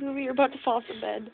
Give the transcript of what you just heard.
movie, you're about to fall off the bed.